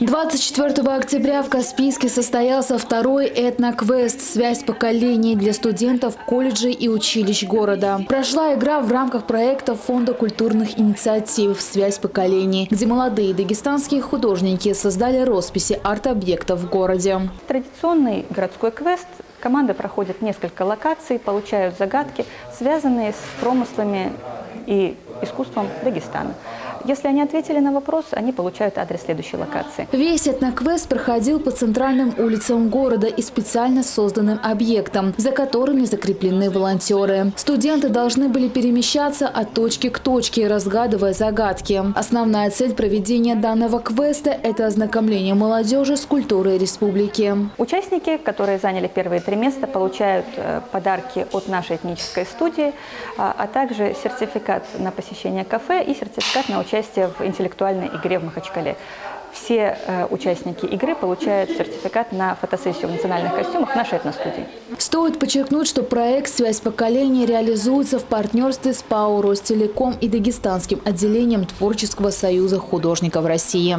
24 октября в Каспийске состоялся второй этноквест «Связь поколений» для студентов колледжей и училищ города. Прошла игра в рамках проекта Фонда культурных инициатив «Связь поколений», где молодые дагестанские художники создали росписи арт-объектов в городе. Традиционный городской квест команды проходят несколько локаций, получают загадки, связанные с промыслами и искусством Дагестана. Если они ответили на вопрос, они получают адрес следующей локации. Весь этноквест проходил по центральным улицам города и специально созданным объектам, за которыми закреплены волонтеры. Студенты должны были перемещаться от точки к точке, разгадывая загадки. Основная цель проведения данного квеста – это ознакомление молодежи с культурой республики. Участники, которые заняли первые три места, получают э, подарки от нашей этнической студии, а, а также сертификат на посещение кафе и сертификат на участие в интеллектуальной игре в Махачкале. Все э, участники игры получают сертификат на фотосессию в национальных костюмах нашей этностудии. Стоит подчеркнуть, что проект «Связь поколений» реализуется в партнерстве с ПАО «Ростелеком» и Дагестанским отделением Творческого союза художников России.